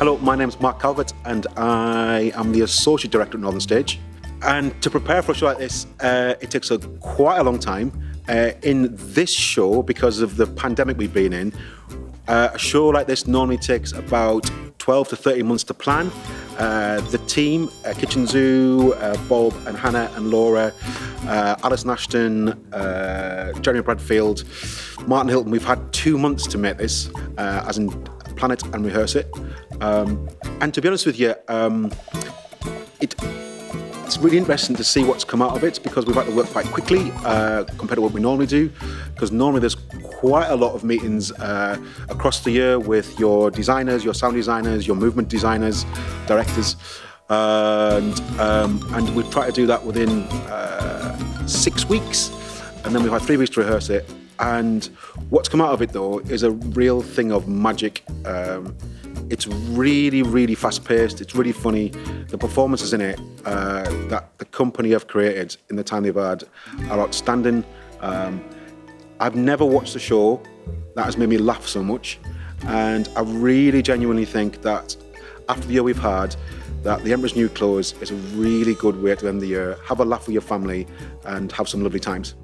Hello, my name is Mark Calvert and I am the Associate Director at Northern Stage. And to prepare for a show like this, uh, it takes a quite a long time. Uh, in this show, because of the pandemic we've been in, uh, a show like this normally takes about 12 to 30 months to plan. Uh, the team, uh, Kitchen Zoo, uh, Bob and Hannah and Laura, uh, Alison Ashton, uh, Jeremy Bradfield, Martin Hilton, we've had two months to make this, as in plan it and rehearse it. Um, and to be honest with you, um, it, it's really interesting to see what's come out of it because we've had to work quite quickly uh, compared to what we normally do. Because normally there's quite a lot of meetings uh, across the year with your designers, your sound designers, your movement designers, directors. and, um, and we try to do that within uh, six weeks. And then we've had three weeks to rehearse it. And what's come out of it though is a real thing of magic. Um, it's really, really fast paced. It's really funny. The performances in it uh, that the company have created in the time they've had are outstanding. Um, I've never watched a show that has made me laugh so much. And I really genuinely think that after the year we've had, that The Emperor's New Clothes is a really good way to end the year. Have a laugh with your family and have some lovely times.